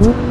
Mm-hmm.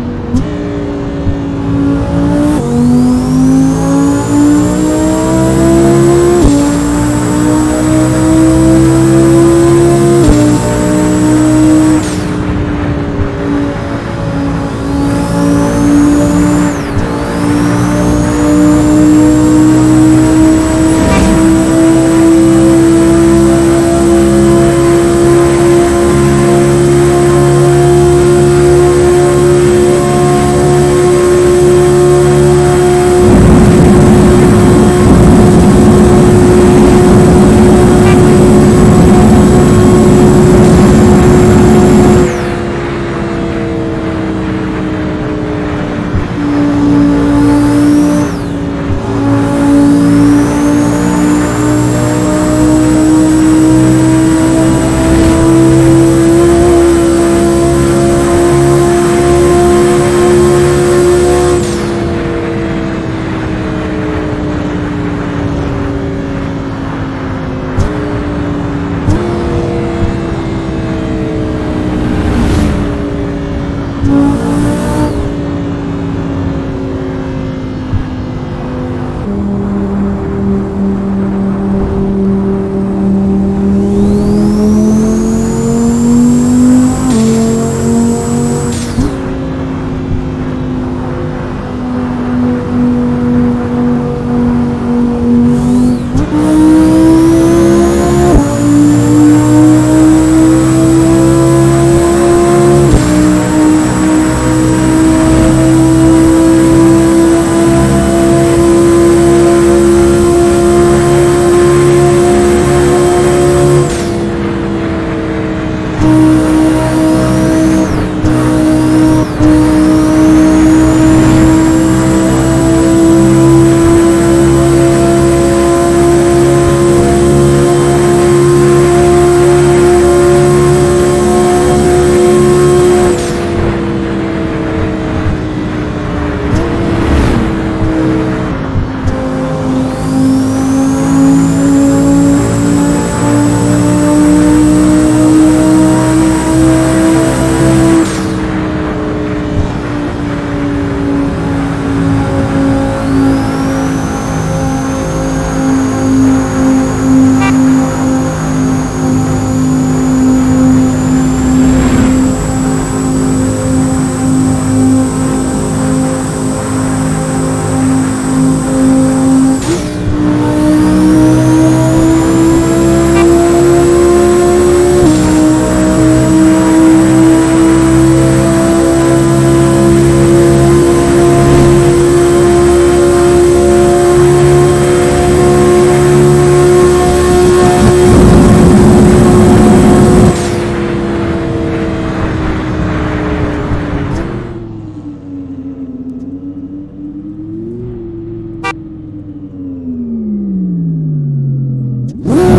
Woo!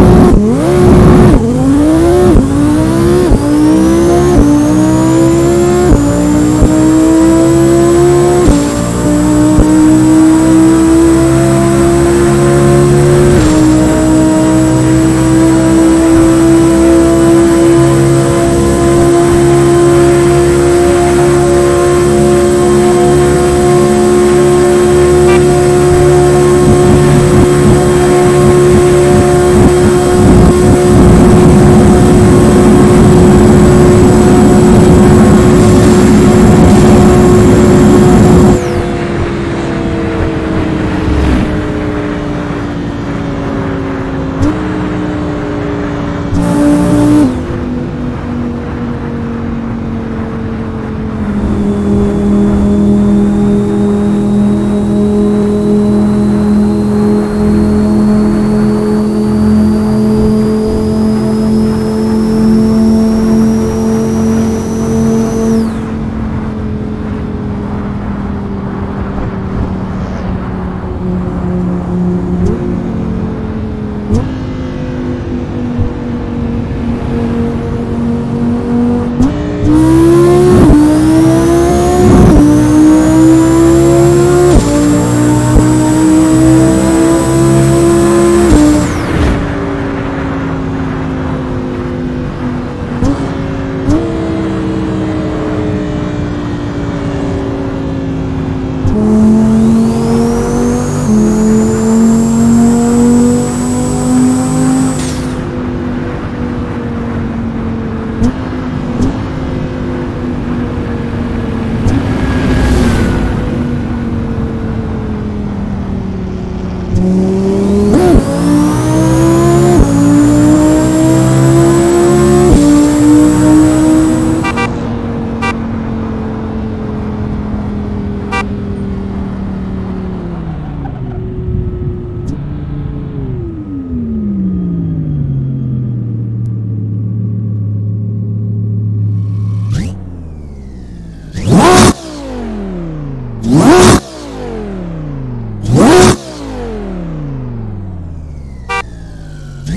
Mm-hmm.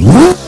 What?